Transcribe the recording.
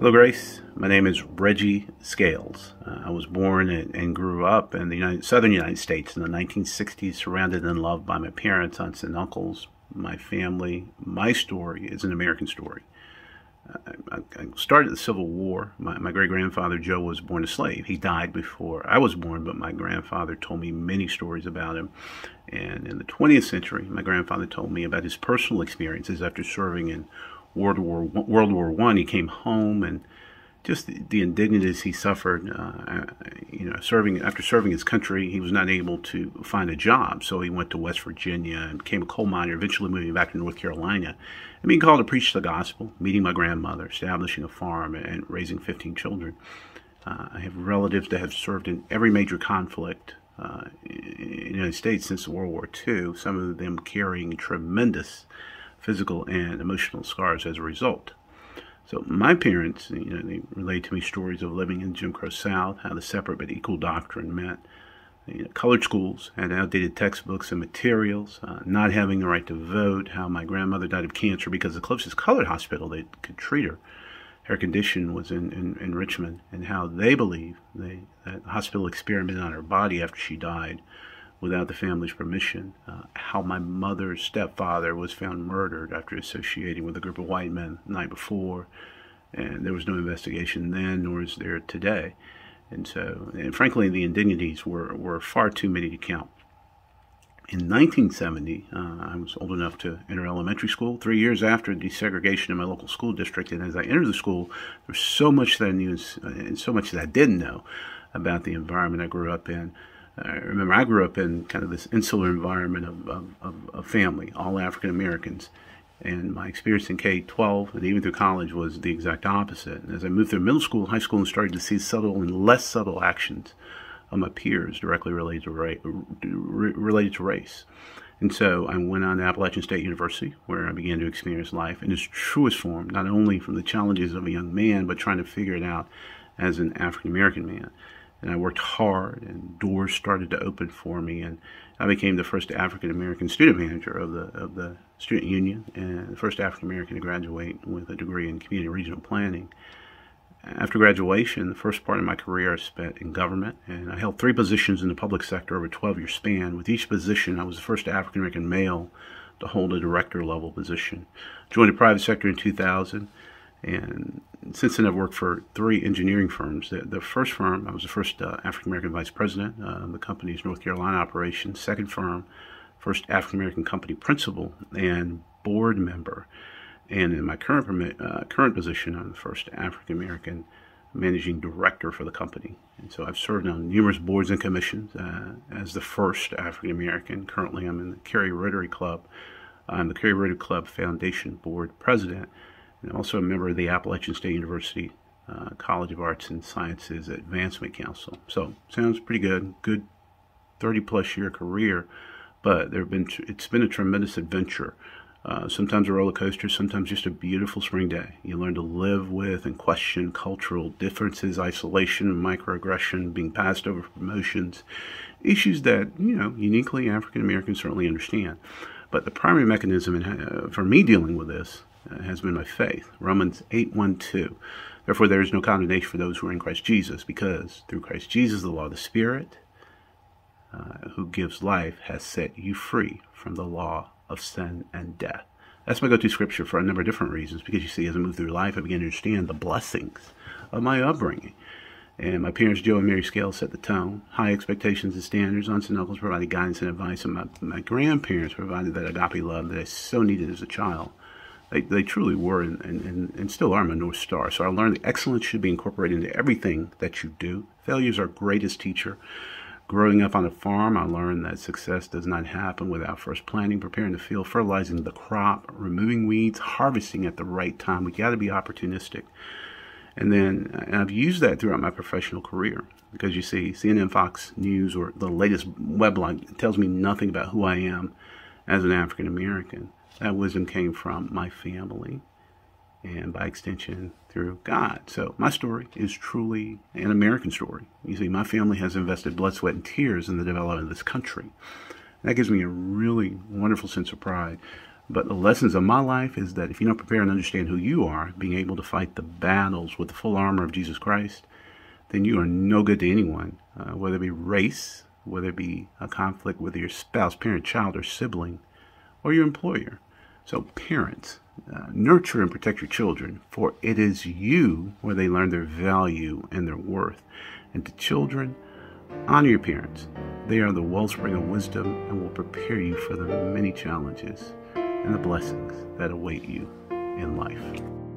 Hello, Grace. My name is Reggie Scales. Uh, I was born and, and, grew up in the United, southern United States in the 1960s, surrounded and loved by my parents, aunts, and uncles, my family. My story is an American story. Uh, I, I, started the Civil War. My, my great grandfather Joe was born a slave. He died before I was born, but my grandfather told me many stories about him. And in the 20th century, my grandfather told me about his personal experiences after serving in World War World War One. He came home and just the, the indignities he suffered. Uh, you know, serving after serving his country, he was not able to find a job, so he went to West Virginia and became a coal miner. Eventually, moving back to North Carolina and being called to preach the gospel, meeting my grandmother, establishing a farm, and raising 15 children. Uh, I have relatives that have served in every major conflict uh, in the United States since World War II. Some of them carrying tremendous physical and emotional scars as a result. So my parents, you know, they relayed to me stories of living in Jim Crow South, how the separate but equal doctrine meant. You know, colored schools had outdated textbooks and materials, uh, not having the right to vote, how my grandmother died of cancer because the closest colored hospital they could treat her, her condition was in, in, in Richmond, and how they believe they, that the hospital experimented on her body after she died without the family's permission. Uh, how my mother's stepfather was found murdered after associating with a group of white men the night before, and there was no investigation then, nor is there today. And so, and frankly, the indignities were, were far too many to count. In 1970, uh, I was old enough to enter elementary school, three years after desegregation in my local school district. And as I entered the school, there was so much that I knew and so much that I didn't know about the environment I grew up in. I remember I grew up in kind of this insular environment of, of, of, of family, all African Americans. And my experience in K 12 and even through college was the exact opposite. And as I moved through middle school, high school, and started to see subtle and less subtle actions of my peers directly related to, ra- related to race. And so I went on to Appalachian State University, where I began to experience life in its truest form, not only from the challenges of a young man, but trying to figure it out as an African American man and I worked hard, and doors started to open for me, and I became the first African American student manager of the of the student union, and the first African American to graduate with a degree in community regional planning. After graduation, the first part of my career I spent in government, and I held three positions in the public sector over a 12-year span. With each position, I was the first African American male to hold a director level position. Joined the private sector in 2000 and since then, I've worked for three engineering firms. The, the first firm, I was the first uh, African American vice president. Uh, the company's North Carolina operation. Second firm, first African American company principal and board member. And in my current uh, current position, I'm the first African American managing director for the company. And so I've served on numerous boards and commissions uh, as the first African American. Currently, I'm in the Cary Rotary Club. I'm the Cary Rotary Club Foundation board president and also a member of the Appalachian State University uh, College of Arts and Sciences Advancement Council. So sounds pretty good. Good 30 plus year career, but there have been it's been a tremendous adventure. Uh, sometimes a roller coaster, sometimes just a beautiful spring day. You learn to live with and question cultural differences, isolation, microaggression, being passed over for promotions, issues that you know uniquely African Americans certainly understand. But the primary mechanism in, uh, for me dealing with this has been my faith. Romans 8 1 2. Therefore, there is no condemnation for those who are in Christ Jesus, because through Christ Jesus, the law of the Spirit, uh, who gives life, has set you free from the law of sin and death. That's my go to scripture for a number of different reasons, because you see, as I move through life, I begin to understand the blessings of my upbringing. And my parents, Joe and Mary Scales, set the tone. High expectations and standards. Aunts and uncles provided guidance and advice, and my, my grandparents provided that agape love that I so needed as a child. They, they truly were and, and, and still are my North Star. So I learned that excellence should be incorporated into everything that you do. Failure is our greatest teacher. Growing up on a farm, I learned that success does not happen without first planting, preparing the field, fertilizing the crop, removing weeds, harvesting at the right time. We got to be opportunistic. And then and I've used that throughout my professional career because you see, CNN, Fox News, or the latest weblog tells me nothing about who I am as an African American. That wisdom came from my family and by extension through God. So my story is truly an American story. You see, my family has invested blood, sweat, and tears in the development of this country. That gives me a really wonderful sense of pride. But the lessons of my life is that if you don't prepare and understand who you are, being able to fight the battles with the full armor of Jesus Christ, then you are no good to anyone, uh, whether it be race, whether it be a conflict with your spouse, parent, child, or sibling, or your employer. So, parents, uh, nurture and protect your children, for it is you where they learn their value and their worth. And to children, honor your parents. They are the wellspring of wisdom and will prepare you for the many challenges and the blessings that await you in life.